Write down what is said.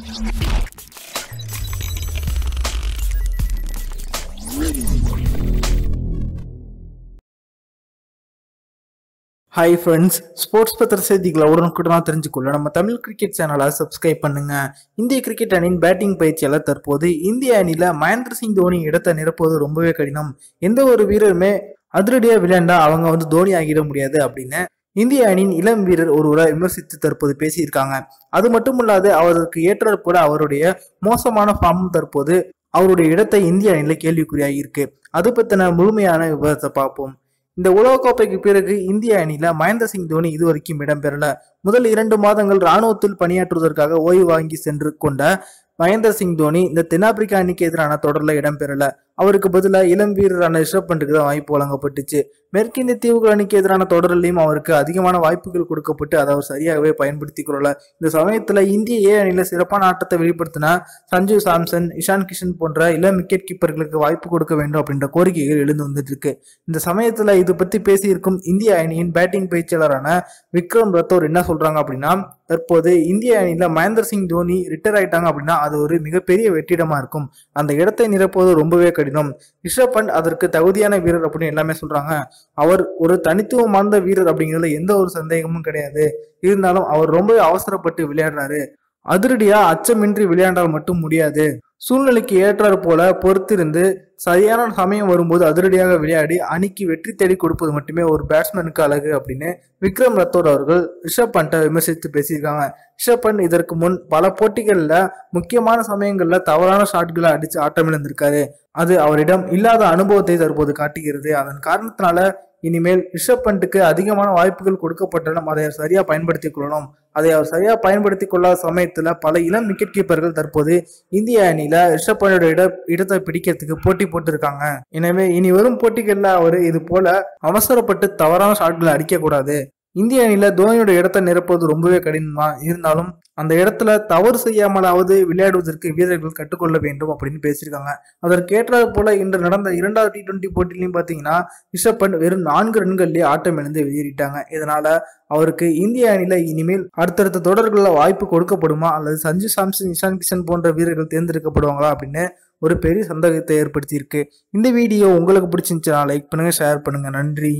Hi friends sports பத்திர செய்திகளை உடனுக்குடனாக தெரிஞ்சுக்கொள்ள நம்ம தமிழ் கிரிக்கெட் சேனலை சப்ஸ்கிரைப் பண்ணுங்க. இந்திய கிரிக்கெட் அணியின் பேட்டிங் பயிற்சியால் தற்போது இந்திய அணியில் மகேந்திர சிங் தோனி இடத்தை நிரப்புவது ரொம்பவே கடினம். எந்த ஒரு வீரருமே அதிரடியாக விளையாண்டா அவங்க வந்து தோனி ஆகிட முடியாது அப்படின்னு இந்திய அணியின் இளம் வீரர் ஒருவரை விமர்சித்து தற்போது பேசியிருக்காங்க. அது மட்டுமல்லாது அவருக்கு ஏற்றாற் போல அவருடைய மோசமான ஃபார்மும் தற்போது அவருடைய இடத்தை இந்திய அணியில கேள்விக்குறியாகி இருக்கு. அது பத்தின முழுமையான விவரத்தை பார்ப்போம். இந்த உலகக்கோப்பைக்கு பிறகு இந்திய அணியில மகேந்திர சிங் தோனி இதுவரைக்கும் இடம்பெறல. முதல் இரண்டு மாதங்கள் ராணுவத்தில் பணியாற்றுவதற்காக ஓய்வு வாங்கி சென்று கொண்ட மகேந்திர சிங் தோனி இந்த தென்னாப்பிரிக்கா அணிக்கு எதிரான தொடரில் இடம்பெறல. அவருக்கு பதிலாக இளம் வீரரான ரிஷப் பண்ட்டுக்கு தான் வாய்ப்பு வழங்கப்பட்டுச்சு. மேற்கிந்திய தீவுகள் அணிக்கு எதிரான தொடரிலையும் அவருக்கு அதிகமான வாய்ப்புகள் கொடுக்கப்பட்டு அதை அவர் சரியாகவே பயன்படுத்தி கொள்ளல. இந்த சமயத்தில் இந்திய ஏ அணியில் சிறப்பான ஆட்டத்தை வெளிப்படுத்தின சஞ்சு சாம்சன் இஷான் கிஷன் போன்ற இளம் விக்கெட் கீப்பர்களுக்கு வாய்ப்பு கொடுக்க வேண்டும் அப்படின்ற கோரிக்கைகள் எழுந்து வந்துட்டு இருக்கு இந்த சமயத்தில் இது பற்றி பேசியிருக்கும் இந்திய அணியின் பேட்டிங் பயிற்சியாளரான விக்ரம் ரத்தோர் என்ன சொல்றாங்க அப்படின்னா தற்போது இந்திய அணியில் மகேந்திர சிங் தோனி ரிட்டையர் ஆயிட்டாங்க அப்படின்னா அது ஒரு மிகப்பெரிய வெற்றிடமா இருக்கும். அந்த இடத்தை நிரப்புவது ரொம்பவே கடினம். ரிஷப் பண்ட் அதற்கு தகுதியான வீரர் அப்படின்னு எல்லாமே சொல்றாங்க. அவர் ஒரு தனித்துவம் வீரர் அப்படிங்கிறதுல எந்த ஒரு சந்தேகமும் கிடையாது. இருந்தாலும் அவர் ரொம்பவே அவசரப்பட்டு விளையாடுறாரு. அதிரடியா அச்சமின்றி விளையாண்டால் மட்டும் முடியாது. சூழ்நிலைக்கு ஏற்றாறு போல பொறுத்திருந்து சரியான சமயம் வரும்போது அதிரடியாக விளையாடி அணிக்கு வெற்றி தேடி கொடுப்பது மட்டுமே ஒரு பேட்ஸ்மேனுக்கு அழகு அப்படின்னு விக்ரம் ரத்தோர் அவர்கள் ரிஷப் பண்ட்டை விமர்சித்து பேசியிருக்காங்க. ரிஷப் பண்ட் இதற்கு முன் பல போட்டிகளில் முக்கியமான சமயங்களில் தவறான ஷாட்களை அடித்து ஆட்டமிழந்திருக்காரு. அது அவரிடம் இல்லாத அனுபவத்தை தற்போது காட்டுகிறது. அதன் காரணத்தினால இனிமேல் ரிஷப் பண்ட்டுக்கு அதிகமான வாய்ப்புகள் கொடுக்கப்பட்டாலும் அதை சரியாக சரியா பயன்படுத்திக் கொள்ளணும். அதை அவர் சரியா பயன்படுத்தி கொள்ளாத சமயத்துல பல இளம் விக்கெட் கீப்பர்கள் தற்போது இந்திய அணியில ரிஷப் பண்டோட இட இடத்தை பிடிக்கிறதுக்கு போட்டி போட்டிருக்காங்க. எனவே இனி வரும் போட்டிகள்ல அவர் இது போல அவசரப்பட்டு தவறான ஷாட்களை அடிக்க கூடாது. இந்திய அணியில தோனியோட இடத்தை நிரப்புவது ரொம்பவே கடினமா இருந்தாலும் அந்த இடத்துல தவறு செய்யாமலாவது விளையாடுவதற்கு வீரர்கள் கற்றுக்கொள்ள வேண்டும் அப்படின்னு பேசியிருக்காங்க. அதற்கேற்றது போல இன்று நடந்த இரண்டாவது டி டுவெண்டி போட்டிலையும் பார்த்தீங்கன்னா ரிஷப் பண்ட் வெறும் நான்கு ரன்கள்லேயே ஆட்டம் இழந்து வெளியேறிட்டாங்க. இதனால அவருக்கு இந்திய அணியில இனிமேல் அடுத்தடுத்த தொடர்களில் வாய்ப்பு கொடுக்கப்படுமா அல்லது சஞ்சு சாம்சன் இஷான் கிஷன் போன்ற வீரர்கள் தேர்ந்தெடுக்கப்படுவாங்களா அப்படின்னு ஒரு பெரிய சந்தேகத்தை ஏற்படுத்தியிருக்கு. இந்த வீடியோ உங்களுக்கு பிடிச்சிருந்துச்சுன்னா லைக் பண்ணுங்க ஷேர் பண்ணுங்க. நன்றி.